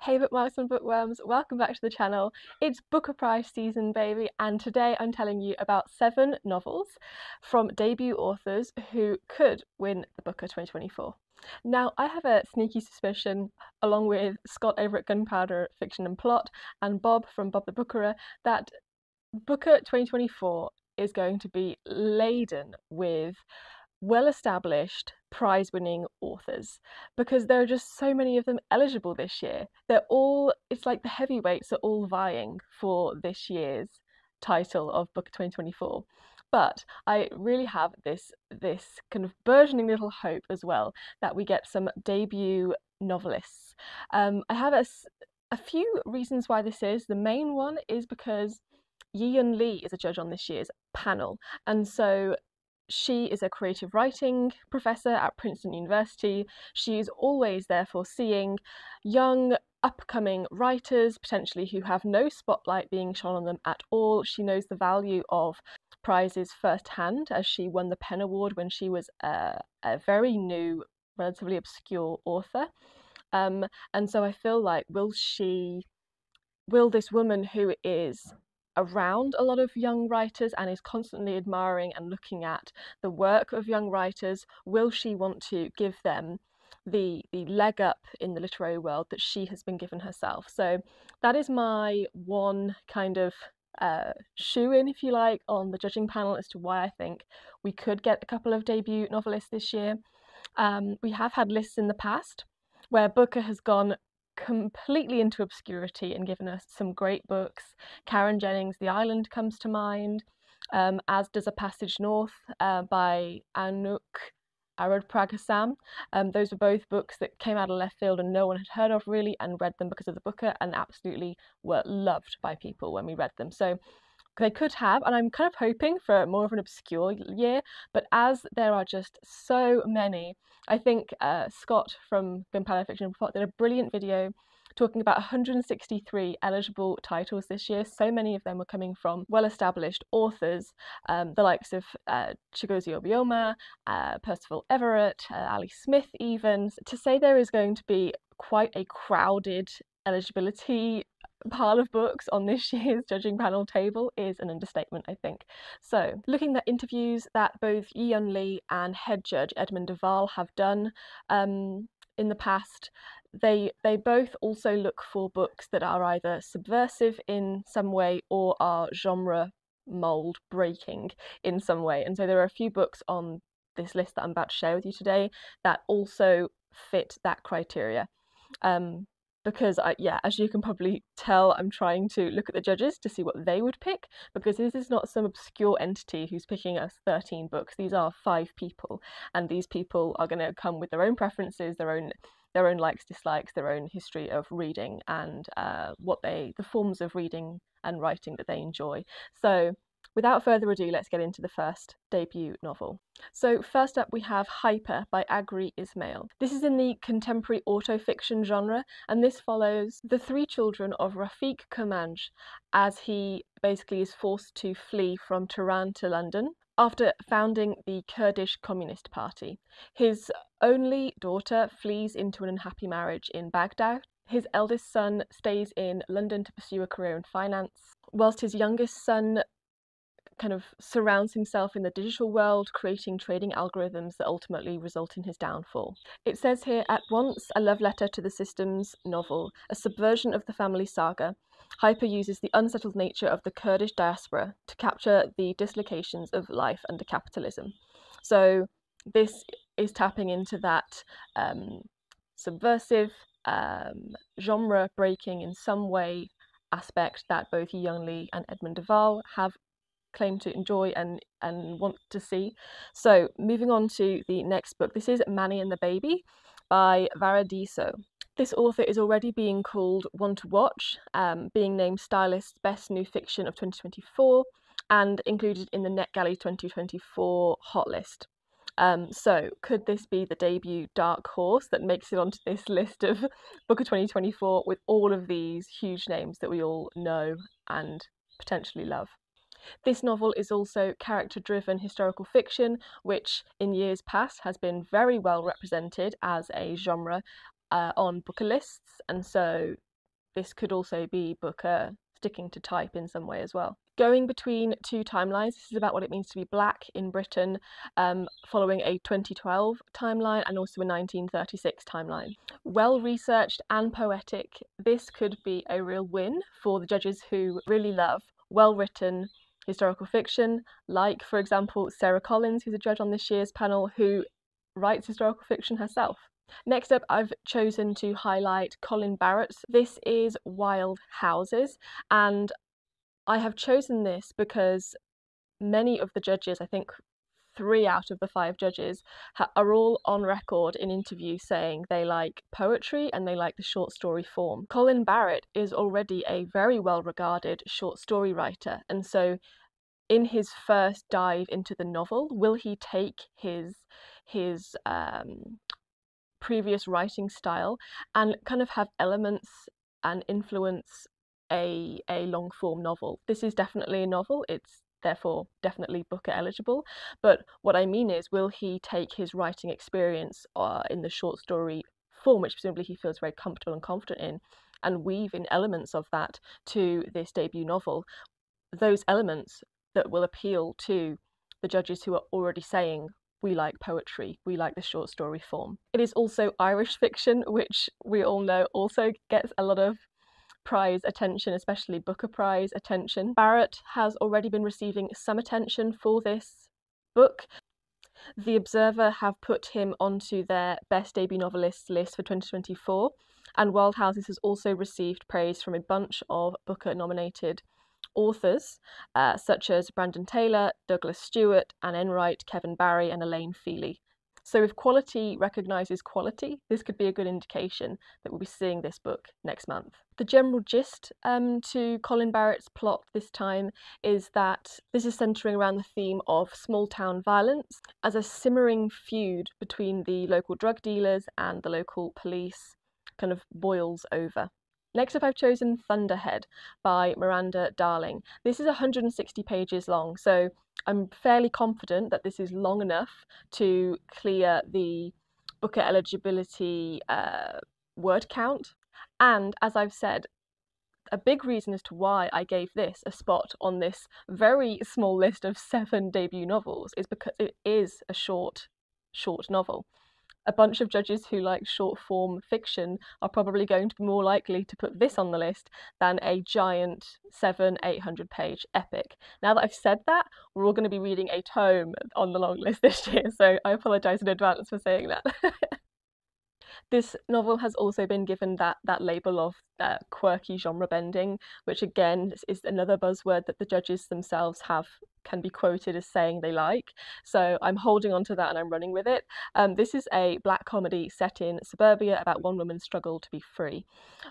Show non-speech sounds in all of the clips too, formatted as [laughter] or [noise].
Hey bookmarks and bookworms, welcome back to the channel. It's Booker Prize season, baby, and today I'm telling you about seven novels from debut authors who could win the Booker 2024. Now, I have a sneaky suspicion, along with Scott over at Gunpowder Fiction and Plot and Bob from Bob the Bookerer, that Booker 2024 is going to be laden with well established prize winning authors because there are just so many of them eligible this year. They're all, it's like the heavyweights are all vying for this year's title of Booker 2024. But I really have this this kind of burgeoning little hope as well that we get some debut novelists. Um, I have a, a few reasons why this is. The main one is because Yiyun Li is a judge on this year's panel, and so she is a creative writing professor at Princeton University. She is always therefore seeing young upcoming writers, potentially who have no spotlight being shone on them at all. She knows the value of prizes firsthand as she won the PEN Award when she was a, a very new, relatively obscure author. Um, and so I feel like, will she, will this woman who is around a lot of young writers and is constantly admiring and looking at the work of young writers, will she want to give them the the leg up in the literary world that she has been given herself? So that is my one kind of uh, shoe in, if you like, on the judging panel as to why I think we could get a couple of debut novelists this year. Um, we have had lists in the past where Booker has gone completely into obscurity and given us some great books. Karen Jennings' The Island comes to mind, um, as does A Passage North uh, by Anuk Arudpragasam. Um, those were both books that came out of left field and no one had heard of really and read them because of the booker and absolutely were loved by people when we read them. So they could have, and I'm kind of hoping for more of an obscure year, but as there are just so many, I think uh, Scott from Gunpowder Fiction did a brilliant video talking about 163 eligible titles this year. So many of them were coming from well-established authors, um, the likes of uh, Chigozie Obioma, uh, Percival Everett, uh, Ali Smith even. To say there is going to be quite a crowded eligibility pile of books on this [laughs] year's judging panel table is an understatement, I think. So, looking at interviews that both Yiyun Li and head judge Edmund de Waal have done um, in the past, they they both also look for books that are either subversive in some way or are genre mold breaking in some way. And so there are a few books on this list that I'm about to share with you today that also fit that criteria. Um, because I, yeah, as you can probably tell, I'm trying to look at the judges to see what they would pick because this is not some obscure entity who's picking us 13 books. These are five people, and these people are going to come with their own preferences, their own their own likes, dislikes, their own history of reading, and uh, what they the forms of reading and writing that they enjoy. So Without further ado, let's get into the first debut novel. So first up we have Hyper by Agri Ismail. This is in the contemporary autofiction genre and this follows the three children of Rafiq Kermanj as he basically is forced to flee from Tehran to London after founding the Kurdish Communist Party. His only daughter flees into an unhappy marriage in Baghdad. His eldest son stays in London to pursue a career in finance, whilst his youngest son kind of surrounds himself in the digital world, creating trading algorithms that ultimately result in his downfall. It says here, at once a love letter to the systems novel, a subversion of the family saga, Hyper uses the unsettled nature of the Kurdish diaspora to capture the dislocations of life under capitalism. So this is tapping into that um, subversive, um, genre breaking in some way aspect that both Yiyun Li and Edmund de Waal have claim to enjoy and and want to see. So moving on to the next book. This is Manny and the Baby by Varaidzo. This author is already being called one to watch, um, being named Stylist's Best New Fiction of 2024 and included in the NetGalley 2024 hot list. Um, so, could this be the debut dark horse that makes it onto this [laughs] list of Booker 2024 with all of these huge names that we all know and potentially love? This novel is also character driven historical fiction, which in years past has been very well represented as a genre uh, on Booker lists, and so this could also be Booker sticking to type in some way as well. Going between two timelines, this is about what it means to be black in Britain, um, following a 2012 timeline and also a 1936 timeline. Well researched and poetic, this could be a real win for the judges who really love well written historical fiction, like, for example, Sara Collins, who's a judge on this year's panel, who writes historical fiction herself. Next up, I've chosen to highlight Colin Barrett's. This is Wild Houses, and I have chosen this because many of the judges, I think three out of the five judges, are all on record in interviews saying they like poetry and they like the short story form. Colin Barrett is already a very well regarded short story writer, and so in his first dive into the novel, will he take his his um, previous writing style and kind of have elements and influence a a long form novel. This is definitely a novel. It's therefore definitely Booker eligible. But what I mean is, will he take his writing experience uh, in the short story form, which presumably he feels very comfortable and confident in, and weave in elements of that to this debut novel? Those elements that will appeal to the judges who are already saying we like poetry, we like the short story form. It is also Irish fiction, which we all know also gets a lot of prize attention, especially Booker Prize attention. Barrett has already been receiving some attention for this book. The Observer have put him onto their Best Debut Novelists list for 2024, and Wild Houses has also received praise from a bunch of Booker nominated authors uh, such as Brandon Taylor, Douglas Stuart, Anne Enright, Kevin Barry, and Elaine Feeney. So if quality recognises quality, this could be a good indication that we'll be seeing this book next month. The general gist um, to Colin Barrett's plot this time is that this is centering around the theme of small town violence as a simmering feud between the local drug dealers and the local police kind of boils over. Next up, I've chosen Thunderhead by Miranda Darling. This is 160 pages long, so I'm fairly confident that this is long enough to clear the Booker eligibility uh, word count. And as I've said, a big reason as to why I gave this a spot on this very small list of seven debut novels is because it is a short, short novel a bunch of judges who like short form fiction are probably going to be more likely to put this on the list than a giant seven, 800 page epic. Now that I've said that, we're all going to be reading a tome on the long list [laughs] this year, so I apologise in advance for saying that. [laughs] This novel has also been given that that label of uh, quirky genre bending, which again is another buzzword that the judges themselves have can be quoted as saying they like. So I'm holding on to that and I'm running with it. Um, this is a black comedy set in suburbia about one woman's struggle to be free.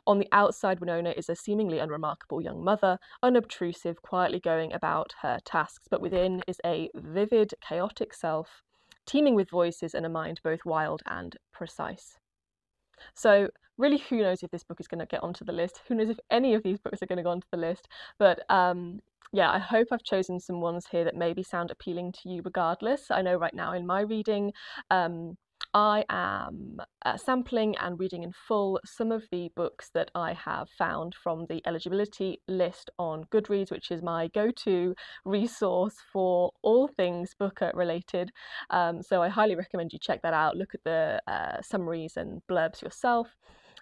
On the outside, Winona is a seemingly unremarkable young mother, unobtrusive, quietly going about her tasks, but within is a vivid, chaotic self, teeming with voices and a mind both wild and precise. So really, who knows if this book is going to get onto the list? Who knows if any of these books are going to go onto the list? But um, yeah, I hope I've chosen some ones here that maybe sound appealing to you regardless. I know right now in my reading, um, I am uh, sampling and reading in full some of the books that I have found from the eligibility list on Goodreads, which is my go to resource for all things Booker related. Um, so I highly recommend you check that out, look at the uh, summaries and blurbs yourself.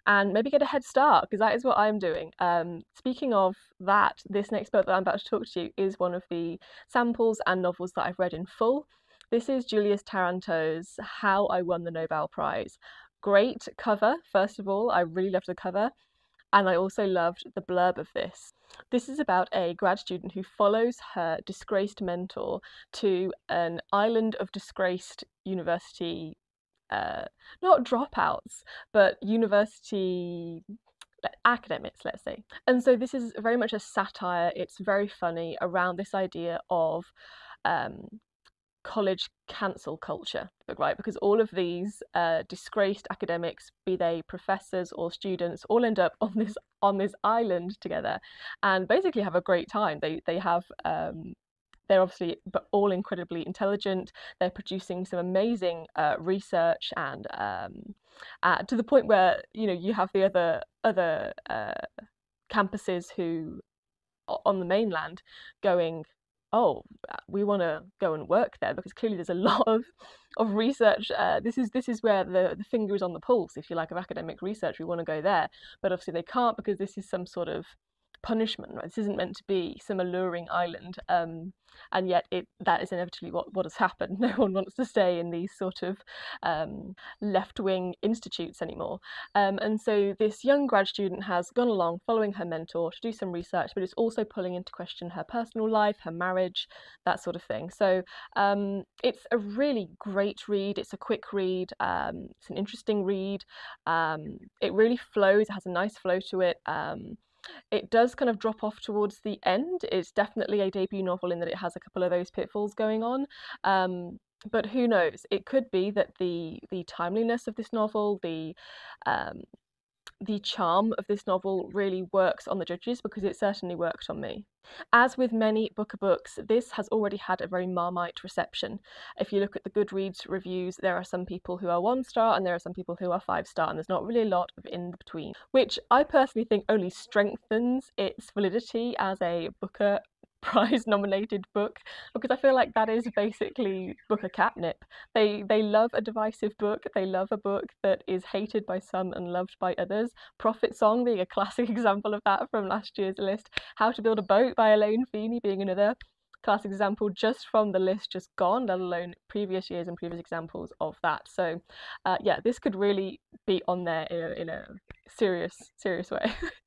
And maybe get a head start because that is what I'm doing. Um, speaking of that, this next book that I'm about to talk to you is one of the samples and novels that I've read in full. This is Julius Taranto's How I Won the Nobel Prize. Great cover, first of all. I really loved the cover. And I also loved the blurb of this. This is about a grad student who follows her disgraced mentor to an island of disgraced university, uh, not dropouts, but university academics, let's say. And so this is very much a satire. It's very funny around this idea of um, college cancel culture, right? Because all of these uh, disgraced academics, be they professors or students, all end up on this on this island together, and basically have a great time. They they have um, they're obviously but all incredibly intelligent. They're producing some amazing uh, research and um, uh, to the point where you know you have the other other uh, campuses who on the mainland going oh we want to go and work there because clearly there's a [laughs] lot of of research uh, this is this is where the the finger is on the pulse if you like of academic research we want to go there but obviously they can't because this is some sort of punishment. Right? This isn't meant to be some alluring island, um, and yet it that is inevitably what, what has happened. [laughs] No one wants to stay in these sort of um, left wing institutes anymore. Um, and so this young grad student has gone along following her mentor to do some research, but it's also pulling into question her personal life, her marriage, that sort of thing. So um, it's a really great read. It's a quick read. Um, it's an interesting read. Um, it really flows. It has a nice flow to it. It does kind of drop off towards the end. It's definitely a debut novel in that it has a couple of those pitfalls going on. Um, but who knows? It could be that the the timeliness of this novel, the um, the charm of this novel really works on the judges because it certainly worked on me. As with many Booker books, this has already had a very marmite reception. If you look at the Goodreads reviews, there are some people who are one star and there are some people who are five star, and there's not really a lot of in between, which I personally think only strengthens its validity as a Booker prize nominated book because I feel like that is basically Booker catnip. They they love a divisive book. They love a book that is hated by some and loved by others. Prophet Song being a [laughs] classic example of that from last year's list. How to Build a Boat by Elaine Feeney being another classic example just from the list just gone, let alone previous years and previous examples of that. So uh, yeah, this could really be on there in a, in a serious serious way. [laughs]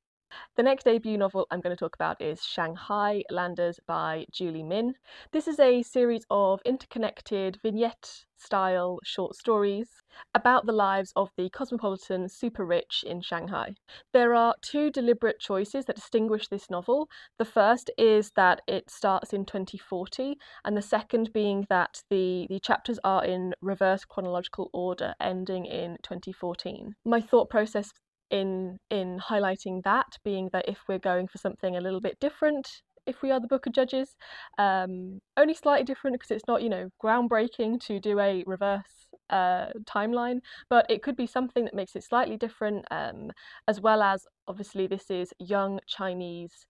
The next debut novel I'm going to talk about is Shanghailanders by Juli Min. This is a series of interconnected vignette style short stories about the lives of the cosmopolitan super rich in Shanghai. There are two deliberate choices that distinguish this novel. The first is that it starts in 2040, and the second being that the, the chapters are in reverse chronological order, ending in 2014. My thought process in in highlighting that being that if we're going for something a little bit different if we are the Booker judges um, only slightly different because it's not you know groundbreaking to do a reverse uh, timeline but it could be something that makes it slightly different um, as well as obviously this is young Chinese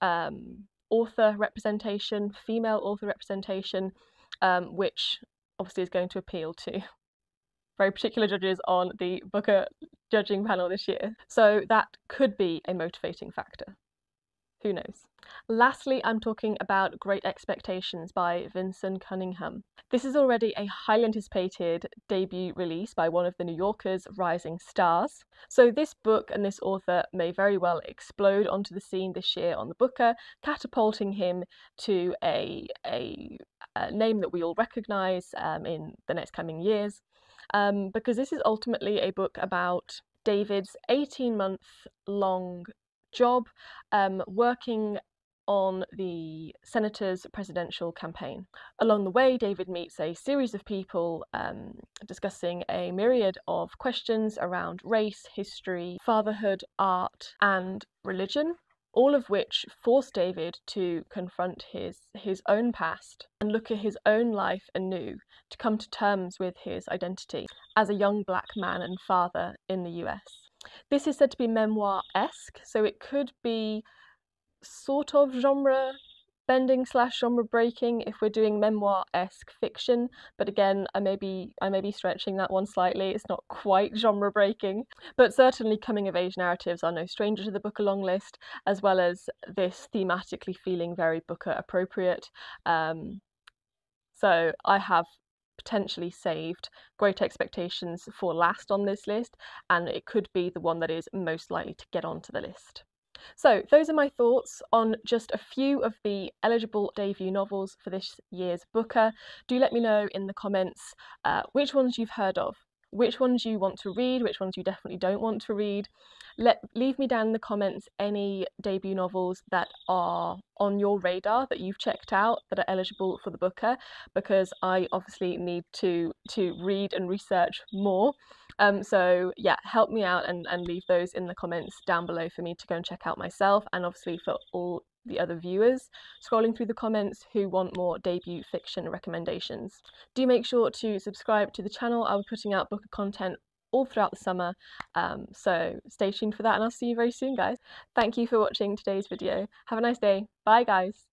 um, author representation female author representation um, which obviously is going to appeal to very particular judges on the Booker judging panel this year. So that could be a motivating factor. Who knows? Lastly, I'm talking about Great Expectations by Vinson Cunningham. This is already a highly anticipated debut release by one of the New Yorker's rising stars. So, this book and this author may very well explode onto the scene this year on the Booker, catapulting him to a, a, a name that we all recognise um, in the next coming years um, because this is ultimately a book about David's 18 month long job um, working on the senator's presidential campaign. Along the way, David meets a series of people um, discussing a myriad of questions around race, history, fatherhood, art, and religion all of which forced David to confront his, his own past and look at his own life anew to come to terms with his identity as a young black man and father in the US. This is said to be memoir esque, so it could be sort of genre bending slash genre breaking if we're doing memoir esque fiction. But again, I may be I may be stretching that one slightly. It's not quite genre breaking, but certainly coming of age narratives are no stranger to the Booker long list, as well as this thematically feeling very Booker appropriate. Um, so I have potentially saved Great Expectations for last on this list, and it could be the one that is most likely to get onto the list. So those are my thoughts on just a few of the eligible debut novels for this year's Booker. Do let me know in the comments uh, which ones you've heard of, which ones you want to read, which ones you definitely don't want to read. Let leave me down in the comments any debut novels that are on your radar that you've checked out that are eligible for the Booker because I obviously need to to read and research more. Um, so yeah, help me out and, and leave those in the comments down below for me to go and check out myself and obviously for all the other viewers scrolling through the comments who want more debut fiction recommendations. Do make sure to subscribe to the channel. I'll be putting out book content all throughout the summer. Um, so stay tuned for that and I'll see you very soon, guys. Thank you for watching today's video. Have a nice day. Bye, guys.